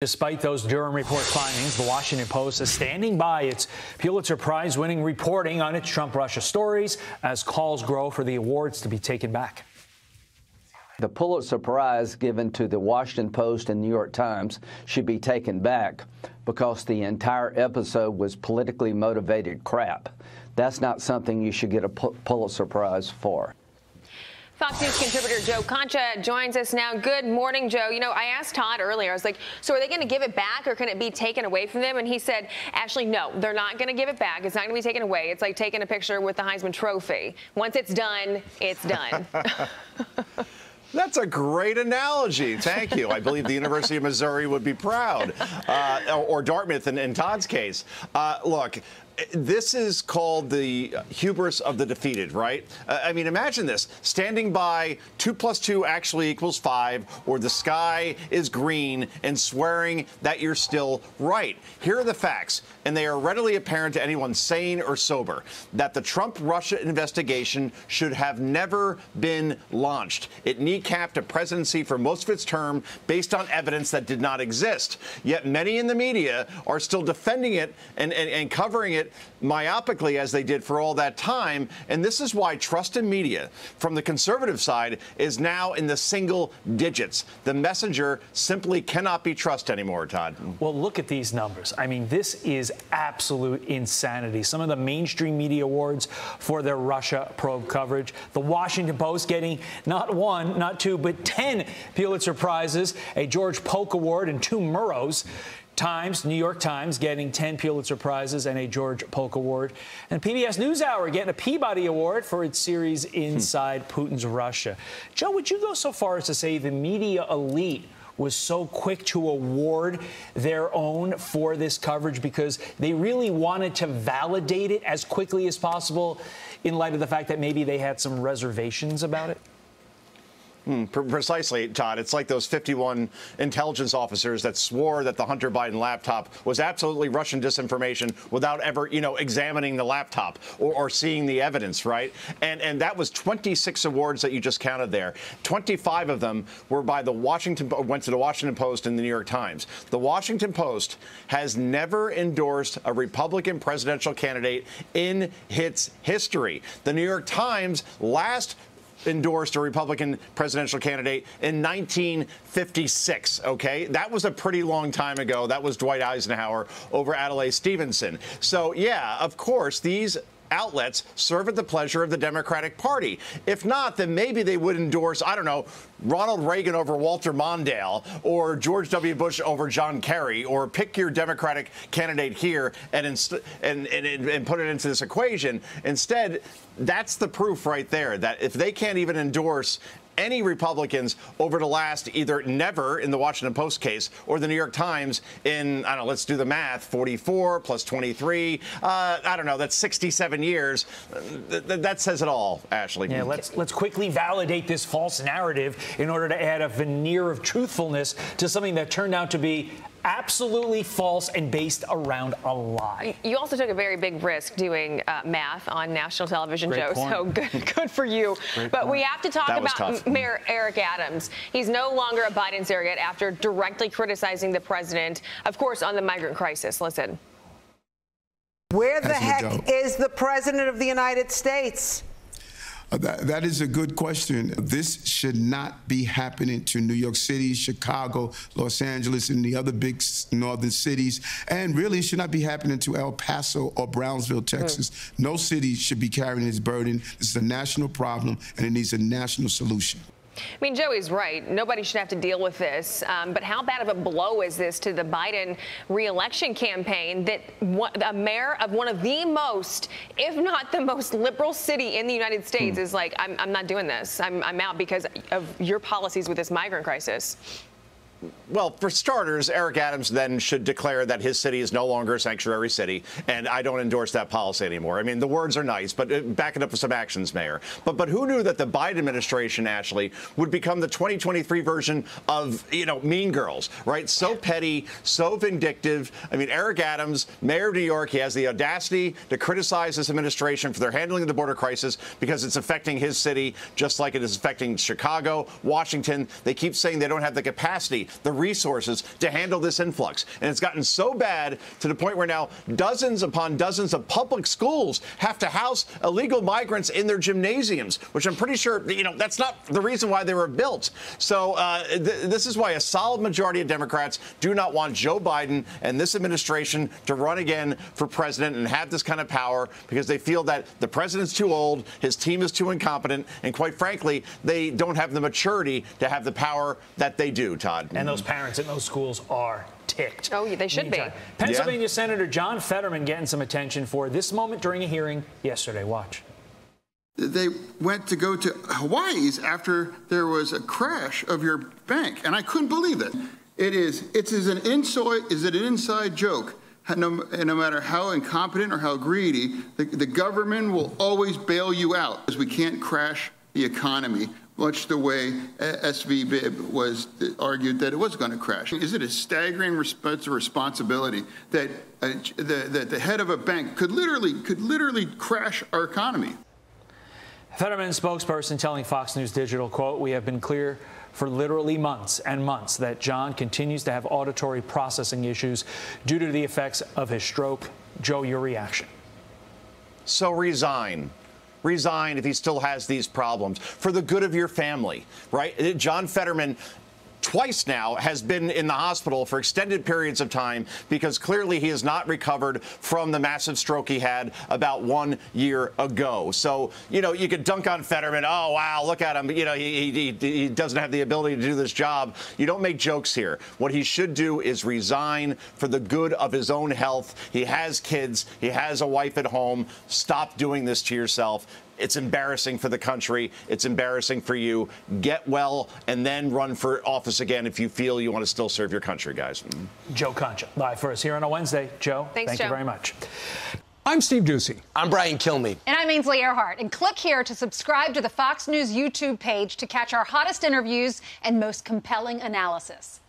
Despite those Durham report findings, the Washington Post is standing by its Pulitzer Prize winning reporting on its Trump Russia stories as calls grow for the awards to be taken back. The Pulitzer Prize given to the Washington Post and New York Times should be taken back because the entire episode was politically motivated crap. That's not something you should get a Pulitzer Prize for. Fox News contributor Joe Concha joins us now. Good morning, Joe. You know, I asked Todd earlier, I was like, so are they going to give it back or can it be taken away from them? And he said, actually, no, they're not going to give it back. It's not going to be taken away. It's like taking a picture with the Heisman Trophy. Once it's done, it's done. That's a great analogy. Thank you. I believe the University of Missouri would be proud, uh, or Dartmouth in, in Todd's case. Uh, look, this is called the hubris of the defeated, right? Uh, I mean, imagine this standing by two plus two actually equals five, or the sky is green, and swearing that you're still right. Here are the facts, and they are readily apparent to anyone sane or sober that the Trump Russia investigation should have never been launched. It kneecapped a presidency for most of its term based on evidence that did not exist. Yet many in the media are still defending it and, and, and covering it myopically as they did for all that time. And this is why trust in media from the conservative side is now in the single digits. The messenger simply cannot be trusted anymore, Todd. Well, look at these numbers. I mean, this is absolute insanity. Some of the mainstream media awards for their Russia probe coverage. The Washington Post getting not one, not two, but 10 Pulitzer Prizes, a George Polk Award, and two Murrows. Times, New York Times, getting 10 Pulitzer Prizes and a George Polk Award. And PBS NewsHour getting a Peabody Award for its series Inside hmm. Putin's Russia. Joe, would you go so far as to say the media elite was so quick to award their own for this coverage because they really wanted to validate it as quickly as possible in light of the fact that maybe they had some reservations about it? Mm, precisely, Todd. It's like those 51 intelligence officers that swore that the Hunter Biden laptop was absolutely Russian disinformation without ever, you know, examining the laptop or, or seeing the evidence, right? And and that was 26 awards that you just counted there. 25 of them were by the Washington went to the Washington Post and the New York Times. The Washington Post has never endorsed a Republican presidential candidate in its history. The New York Times last endorsed a Republican presidential candidate in 1956. Okay, that was a pretty long time ago. That was Dwight Eisenhower over Adlai Stevenson. So yeah, of course these outlets serve at the pleasure of the Democratic Party. If not, then maybe they would endorse, I don't know, Ronald Reagan over Walter Mondale or George W. Bush over John Kerry or pick your Democratic candidate here and, and, and, and put it into this equation. Instead, that's the proof right there that if they can't even endorse any Republicans over the last either never in the Washington Post case or the New York Times in, I don't know, let's do the math 44 plus 23. Uh, I don't know, that's 67 years. Th- that says it all, Ashley. Yeah, let's, let's quickly validate this false narrative in order to add a veneer of truthfulness to something that turned out to be absolutely false and based around a lie. You also took a very big risk doing uh, math on national television, Great Joe. Point. So good, good for you. Great but point. we have to talk that about Mayor Eric Adams. He's no longer a Biden surrogate after directly criticizing the president, of course, on the migrant crisis. Listen. Where the heck is the president of the United States? Uh, that, that is a good question. This should not be happening to New York City, Chicago, Los Angeles, and the other big northern cities. And really, it should not be happening to El Paso or Brownsville, Texas. Mm. No city should be carrying this burden. This is a national problem, and it needs a national solution. I mean, Joey's right. Nobody should have to deal with this. Um, but how bad of a blow is this to the Biden reelection campaign that a mayor of one of the most, if not the most liberal city in the United States hmm. is like, I'm, I'm not doing this. I'm, I'm out because of your policies with this migrant crisis. Well, for starters, Eric Adams then should declare that his city is no longer a sanctuary city, and I don't endorse that policy anymore. I mean, the words are nice, but uh, back it up with some actions, Mayor. But but who knew that the Biden administration, Ashley, would become the 2023 version of you know Mean Girls, right? So petty, so vindictive. I mean, Eric Adams, Mayor of New York, he has the audacity to criticize this administration for their handling of the border crisis because it's affecting his city just like it is affecting Chicago, Washington. They keep saying they don't have the capacity the resources to handle this influx. And it's gotten so bad to the point where now dozens upon dozens of public schools have to house illegal migrants in their gymnasiums, which I'm pretty sure, you know, that's not the reason why they were built. So uh, th- this is why a solid majority of Democrats do not want Joe Biden and this administration to run again for president and have this kind of power because they feel that the president's too old, his team is too incompetent, and quite frankly, they don't have the maturity to have the power that they do, Todd. And those parents in those schools are ticked. Oh, they should Meantime, be. Pennsylvania yeah. Senator John Fetterman getting some attention for this moment during a hearing yesterday. Watch. They went to go to Hawaii's after there was a crash of your bank, and I couldn't believe it. It is. It is an inside. Is it an inside joke? No, no, matter how incompetent or how greedy, the, the government will always bail you out because we can't crash the economy much the way SVB was argued that it was going to crash. Is it a staggering responsibility that, uh, the, that the head of a bank could literally could literally crash our economy? Fetterman spokesperson telling Fox News Digital, quote, we have been clear for literally months and months that John continues to have auditory processing issues due to the effects of his stroke. Joe, your reaction. So resign resign if he still has these problems for the good of your family, right? John Fetterman twice now has been in the hospital for extended periods of time because clearly he has not recovered from the massive stroke he had about one year ago. So, you know, you could dunk on Fetterman. Oh, wow, look at him. You know, he, he, he doesn't have the ability to do this job. You don't make jokes here. What he should do is resign for the good of his own health. He has kids, he has a wife at home. Stop doing this to yourself. It's embarrassing for the country. It's embarrassing for you. Get well and then run for office again if you feel you want to still serve your country, guys. Joe Concha, live for us here on a Wednesday. Joe, Thanks, thank Joe. you very much. I'm Steve Doocy. I'm Brian Kilmeade. And I'm Ainsley Earhardt. And click here to subscribe to the Fox News YouTube page to catch our hottest interviews and most compelling analysis.